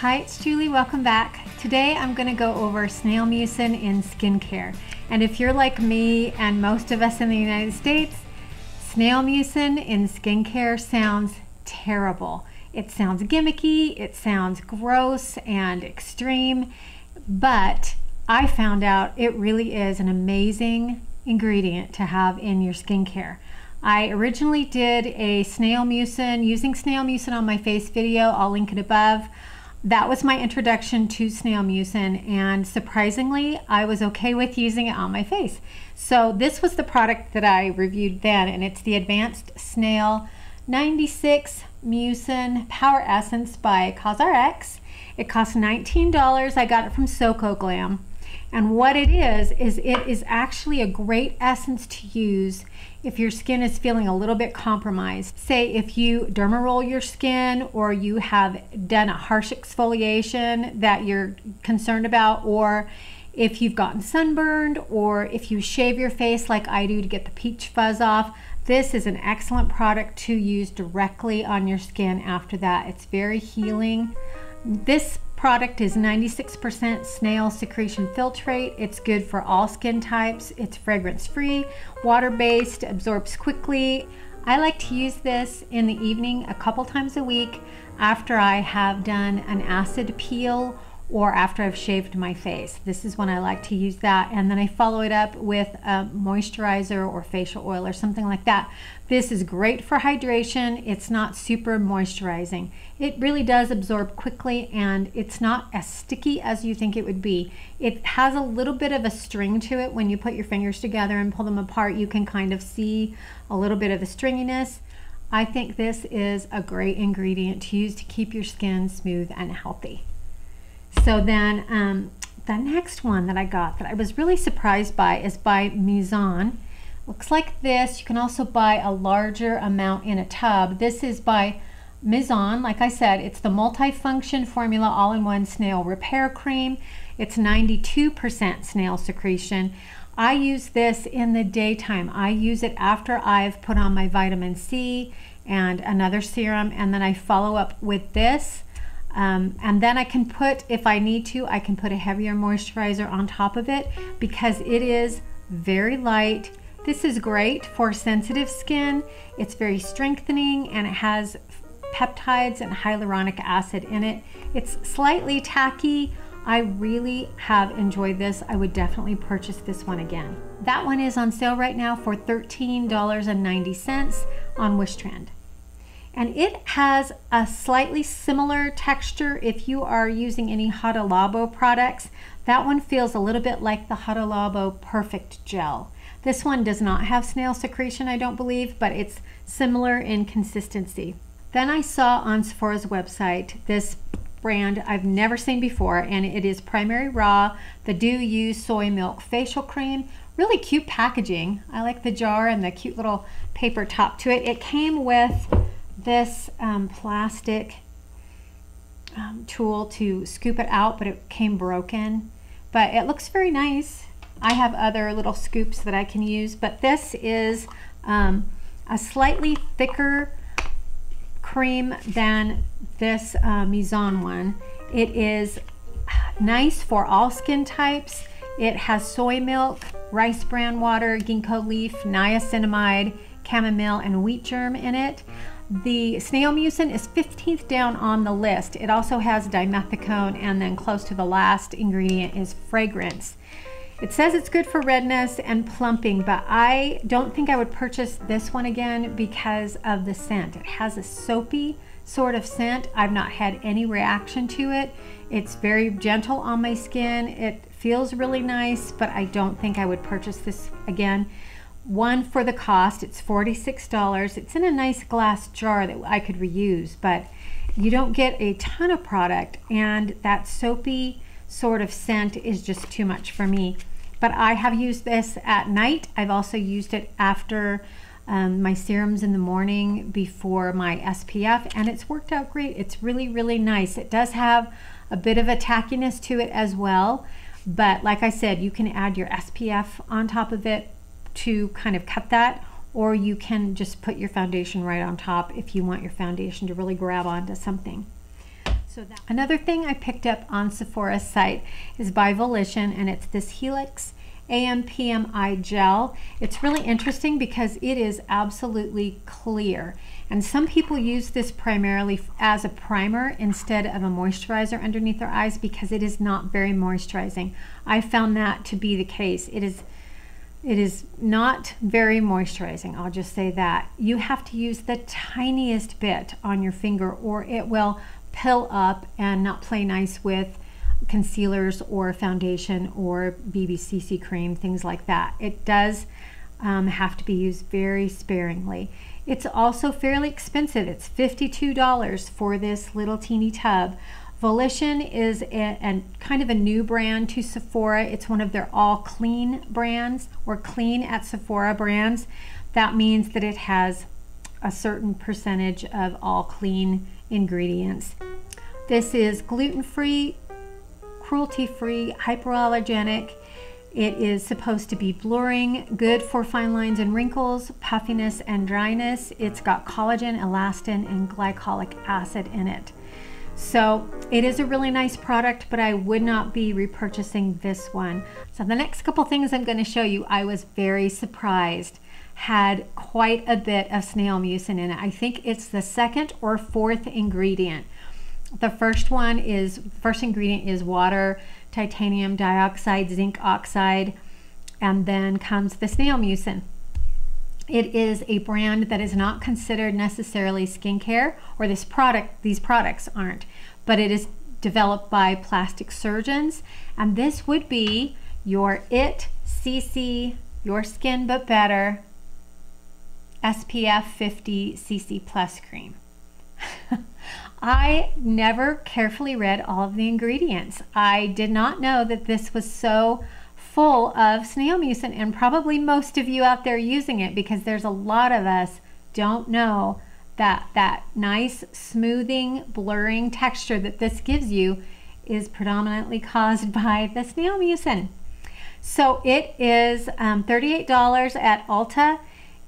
Hi, it's Julie. Welcome back. Today I'm going to go over snail mucin in skincare. And if you're like me and most of us in the United States, snail mucin in skincare sounds terrible. It sounds gimmicky, it sounds gross and extreme, but I found out it really is an amazing ingredient to have in your skincare. I originally did a snail mucin, using snail mucin on my face video, I'll link it above. That was my introduction to snail mucin and surprisingly I was okay with using it on my face. So this was the product that I reviewed then and it's the Advanced Snail 96 Mucin Power Essence by COSRX. It costs $19. I got it from Soko Glam. And what it is, is it is actually a great essence to use if your skin is feeling a little bit compromised. Say if you derma roll your skin or you have done a harsh exfoliation that you're concerned about or if you've gotten sunburned or if you shave your face like I do to get the peach fuzz off, this is an excellent product to use directly on your skin after that. It's very healing. This product is 96% snail secretion filtrate. It's good for all skin types. It's fragrance free, water based, absorbs quickly. I like to use this in the evening a couple times a week after I have done an acid peel or after I've shaved my face. This is when I like to use that. And then I follow it up with a moisturizer or facial oil or something like that. This is great for hydration. It's not super moisturizing. It really does absorb quickly and it's not as sticky as you think it would be. It has a little bit of a string to it. When you put your fingers together and pull them apart, you can kind of see a little bit of the stringiness. I think this is a great ingredient to use to keep your skin smooth and healthy. So then um, the next one that I got that I was really surprised by is by Mizon. Looks like this. You can also buy a larger amount in a tub. This is by Mizon. Like I said, it's the multifunction formula all-in-one snail repair cream. It's 92% snail secretion. I use this in the daytime. I use it after I've put on my vitamin C and another serum and then I follow up with this um, and then I can put, if I need to, I can put a heavier moisturizer on top of it because it is very light. This is great for sensitive skin. It's very strengthening and it has peptides and hyaluronic acid in it. It's slightly tacky. I really have enjoyed this. I would definitely purchase this one again. That one is on sale right now for $13.90 on Wishtrend and it has a slightly similar texture if you are using any Hada Labo products. That one feels a little bit like the Hada Labo Perfect Gel. This one does not have snail secretion, I don't believe, but it's similar in consistency. Then I saw on Sephora's website this brand I've never seen before, and it is Primary Raw, the Do You Soy Milk Facial Cream. Really cute packaging. I like the jar and the cute little paper top to it. It came with this um, plastic um, tool to scoop it out, but it came broken. But it looks very nice. I have other little scoops that I can use, but this is um, a slightly thicker cream than this uh, one. It is nice for all skin types. It has soy milk, rice bran water, ginkgo leaf, niacinamide, chamomile, and wheat germ in it. The snail mucin is 15th down on the list. It also has dimethicone and then close to the last ingredient is fragrance. It says it's good for redness and plumping, but I don't think I would purchase this one again because of the scent. It has a soapy sort of scent. I've not had any reaction to it. It's very gentle on my skin. It feels really nice, but I don't think I would purchase this again one for the cost. It's $46. It's in a nice glass jar that I could reuse, but you don't get a ton of product and that soapy sort of scent is just too much for me. But I have used this at night. I've also used it after um, my serums in the morning before my SPF and it's worked out great. It's really, really nice. It does have a bit of a tackiness to it as well. But like I said, you can add your SPF on top of it to kind of cut that or you can just put your foundation right on top if you want your foundation to really grab onto something. So that another thing I picked up on Sephora's site is by Volition, and it's this Helix AMPM gel. It's really interesting because it is absolutely clear. And some people use this primarily as a primer instead of a moisturizer underneath their eyes because it is not very moisturizing. I found that to be the case. It is it is not very moisturizing, I'll just say that. You have to use the tiniest bit on your finger or it will pill up and not play nice with concealers or foundation or BBCC cream, things like that. It does um, have to be used very sparingly. It's also fairly expensive. It's $52 for this little teeny tub. Volition is a, a, kind of a new brand to Sephora. It's one of their all clean brands or clean at Sephora brands. That means that it has a certain percentage of all clean ingredients. This is gluten free, cruelty free, hypoallergenic. It is supposed to be blurring, good for fine lines and wrinkles, puffiness and dryness. It's got collagen, elastin, and glycolic acid in it. So it is a really nice product, but I would not be repurchasing this one. So the next couple things I'm going to show you, I was very surprised had quite a bit of snail mucin in it. I think it's the second or fourth ingredient. The first one is, first ingredient is water, titanium dioxide, zinc oxide, and then comes the snail mucin. It is a brand that is not considered necessarily skincare, or this product, these products aren't, but it is developed by plastic surgeons, and this would be your IT CC, your skin but better, SPF 50 CC plus cream. I never carefully read all of the ingredients. I did not know that this was so full of snail mucin and probably most of you out there using it because there's a lot of us don't know that that nice smoothing blurring texture that this gives you is predominantly caused by the snail mucin. So it is um, $38 at Ulta.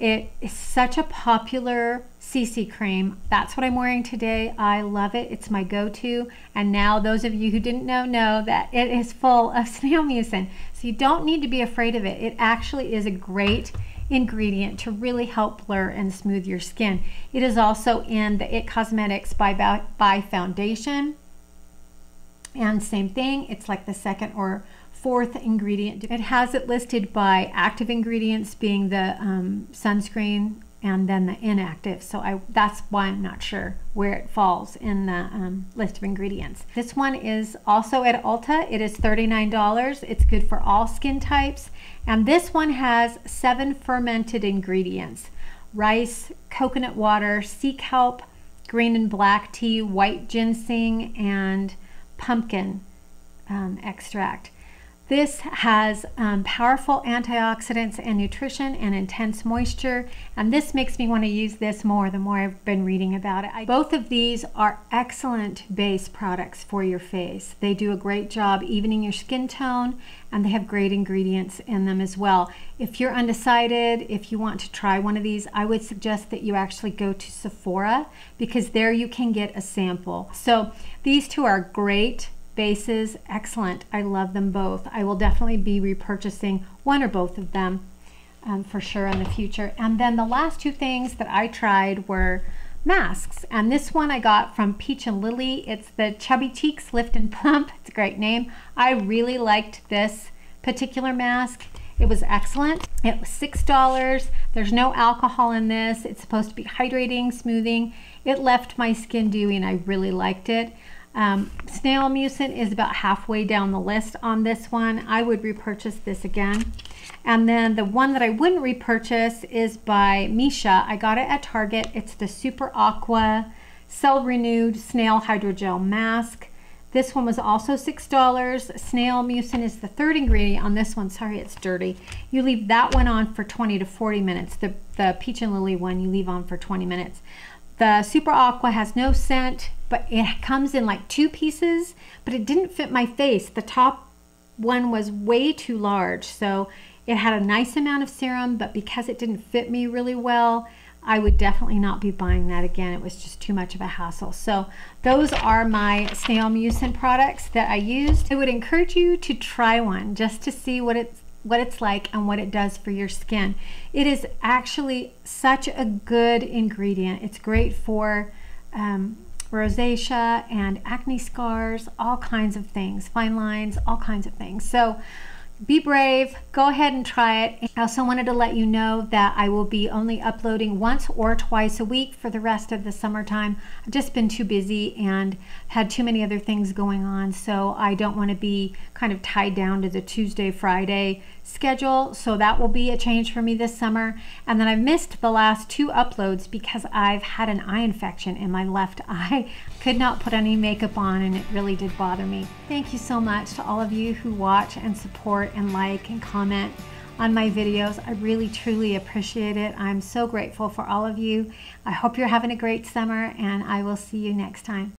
It is such a popular CC cream. That's what I'm wearing today. I love it. It's my go-to. And now those of you who didn't know know that it is full of snail mucin. So you don't need to be afraid of it. It actually is a great ingredient to really help blur and smooth your skin. It is also in the IT Cosmetics Bye, Bye Foundation. And same thing, it's like the second or fourth ingredient. It has it listed by active ingredients being the um, sunscreen, and then the inactive. So I that's why I'm not sure where it falls in the um, list of ingredients. This one is also at Ulta. It is $39. It's good for all skin types. And this one has seven fermented ingredients. Rice, coconut water, sea kelp, green and black tea, white ginseng, and pumpkin um, extract. This has um, powerful antioxidants and nutrition and intense moisture, and this makes me want to use this more the more I've been reading about it. I, both of these are excellent base products for your face. They do a great job evening your skin tone, and they have great ingredients in them as well. If you're undecided, if you want to try one of these, I would suggest that you actually go to Sephora because there you can get a sample. So these two are great bases, excellent. I love them both. I will definitely be repurchasing one or both of them um, for sure in the future. And then the last two things that I tried were masks. And this one I got from Peach and Lily. It's the Chubby Cheeks Lift and Plump. It's a great name. I really liked this particular mask. It was excellent. It was $6. There's no alcohol in this. It's supposed to be hydrating, smoothing. It left my skin dewy and I really liked it. Um, snail mucin is about halfway down the list on this one. I would repurchase this again. And then the one that I wouldn't repurchase is by Missha. I got it at Target. It's the Super Aqua Cell Renewed Snail Hydrogel Mask. This one was also $6. Snail mucin is the third ingredient on this one. Sorry, it's dirty. You leave that one on for 20 to 40 minutes. The, the Peach and Lily one you leave on for 20 minutes. The Super Aqua has no scent but it comes in like two pieces, but it didn't fit my face. The top one was way too large, so it had a nice amount of serum, but because it didn't fit me really well, I would definitely not be buying that again. It was just too much of a hassle. So those are my snail mucin products that I used. I would encourage you to try one just to see what it's what it's like and what it does for your skin. It is actually such a good ingredient. It's great for um, rosacea and acne scars, all kinds of things, fine lines, all kinds of things. So be brave, go ahead and try it. I also wanted to let you know that I will be only uploading once or twice a week for the rest of the summertime. I've just been too busy and had too many other things going on, so I don't want to be kind of tied down to the Tuesday, Friday schedule. So that will be a change for me this summer. And then I've missed the last two uploads because I've had an eye infection in my left eye. Could not put any makeup on and it really did bother me. Thank you so much to all of you who watch and support and like and comment on my videos. I really truly appreciate it. I'm so grateful for all of you. I hope you're having a great summer and I will see you next time.